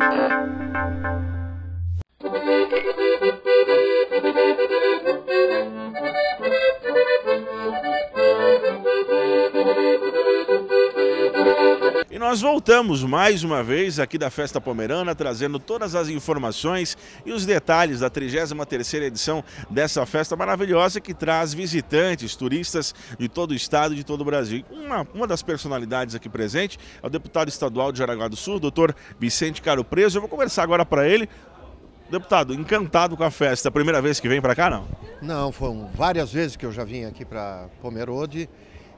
Thank you. Nós voltamos mais uma vez aqui da Festa Pomerana, trazendo todas as informações e os detalhes da 33ª edição dessa festa maravilhosa que traz visitantes, turistas de todo o estado e de todo o Brasil. Uma, uma das personalidades aqui presente é o deputado estadual de Jaraguá do Sul, doutor Vicente Caro Preso. Eu vou conversar agora para ele. Deputado, encantado com a festa. Primeira vez que vem para cá, não? Não, foram várias vezes que eu já vim aqui para Pomerode.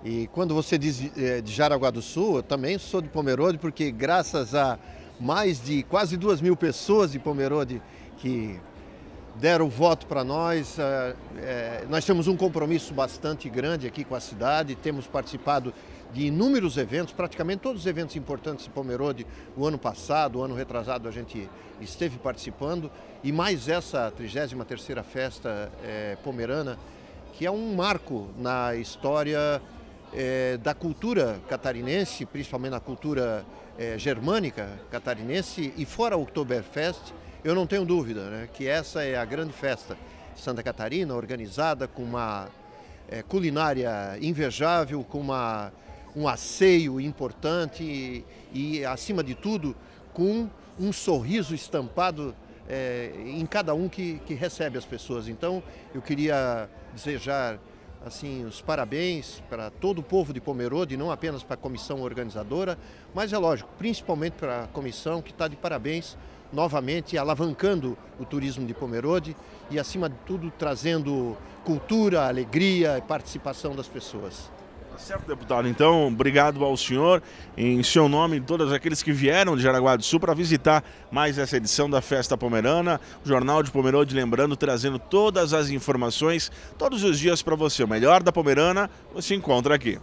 E quando você diz é, de Jaraguá do Sul, eu também sou de Pomerode, porque graças a mais de quase duas mil pessoas de Pomerode que deram voto para nós, é, é, nós temos um compromisso bastante grande aqui com a cidade, temos participado de inúmeros eventos, praticamente todos os eventos importantes de Pomerode, o ano passado, o ano retrasado a gente esteve participando, e mais essa 33ª Festa é, Pomerana, que é um marco na história é, da cultura catarinense, principalmente na cultura é, germânica catarinense, e fora o Oktoberfest, eu não tenho dúvida né, que essa é a grande festa Santa Catarina, organizada com uma é, culinária invejável, com uma, um asseio importante e, e, acima de tudo, com um sorriso estampado é, em cada um que, que recebe as pessoas. Então, eu queria desejar assim os parabéns para todo o povo de Pomerode, não apenas para a comissão organizadora, mas é lógico, principalmente para a comissão que está de parabéns novamente alavancando o turismo de Pomerode e acima de tudo trazendo cultura, alegria e participação das pessoas. Tá certo, deputado. Então, obrigado ao senhor, em seu nome, de todos aqueles que vieram de Jaraguá do Sul para visitar mais essa edição da Festa Pomerana, o Jornal de Pomerode, lembrando, trazendo todas as informações todos os dias para você. O melhor da Pomerana você encontra aqui.